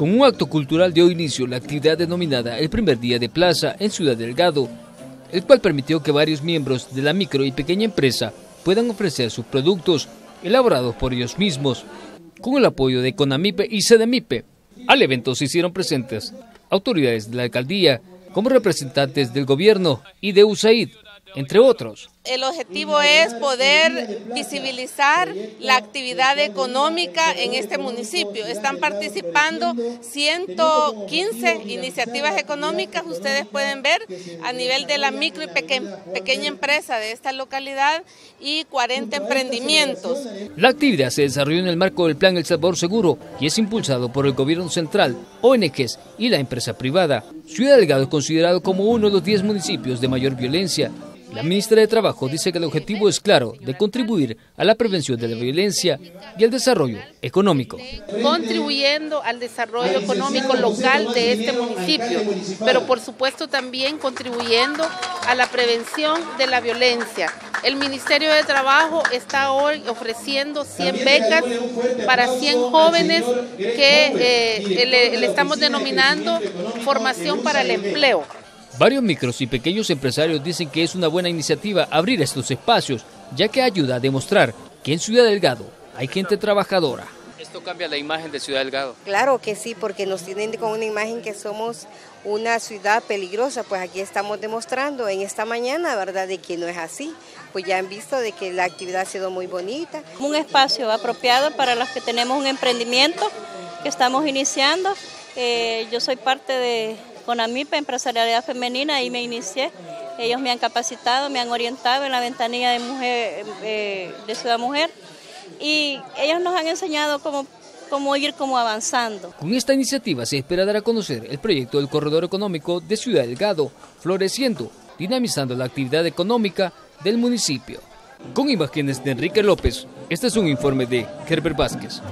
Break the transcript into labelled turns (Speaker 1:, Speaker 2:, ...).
Speaker 1: Con un acto cultural dio inicio la actividad denominada el primer día de plaza en Ciudad Delgado, el cual permitió que varios miembros de la micro y pequeña empresa puedan ofrecer sus productos elaborados por ellos mismos, con el apoyo de CONAMIPE y SEDEMIPE. Al evento se hicieron presentes autoridades de la alcaldía, como representantes del gobierno y de USAID, entre otros.
Speaker 2: El objetivo es poder visibilizar la actividad económica en este municipio. Están participando 115 iniciativas económicas, ustedes pueden ver, a nivel de la micro y pequeña empresa de esta localidad y 40 emprendimientos.
Speaker 1: La actividad se desarrolló en el marco del Plan El Salvador Seguro y es impulsado por el gobierno central, ONGs y la empresa privada. Ciudad Delgado es considerado como uno de los 10 municipios de mayor violencia la ministra de Trabajo dice que el objetivo es claro, de contribuir a la prevención de la violencia y al desarrollo económico.
Speaker 2: Contribuyendo al desarrollo económico local de este municipio, pero por supuesto también contribuyendo a la prevención de la violencia. El Ministerio de Trabajo está hoy ofreciendo 100 becas para 100 jóvenes que eh, le estamos denominando formación para el empleo.
Speaker 1: Varios micros y pequeños empresarios dicen que es una buena iniciativa abrir estos espacios, ya que ayuda a demostrar que en Ciudad Delgado hay gente trabajadora.
Speaker 3: ¿Esto cambia la imagen de Ciudad Delgado?
Speaker 4: Claro que sí, porque nos tienen con una imagen que somos una ciudad peligrosa, pues aquí estamos demostrando en esta mañana, ¿verdad?, de que no es así. Pues ya han visto de que la actividad ha sido muy bonita.
Speaker 5: Un espacio apropiado para los que tenemos un emprendimiento que estamos iniciando. Eh, yo soy parte de, con AMIPA, Empresarialidad Femenina, y me inicié. Ellos me han capacitado, me han orientado en la ventanilla eh, de Ciudad Mujer y ellos nos han enseñado cómo, cómo ir como avanzando.
Speaker 1: Con esta iniciativa se espera dar a conocer el proyecto del Corredor Económico de Ciudad Delgado, floreciendo, dinamizando la actividad económica del municipio. Con imágenes de Enrique López, este es un informe de Herbert Vázquez.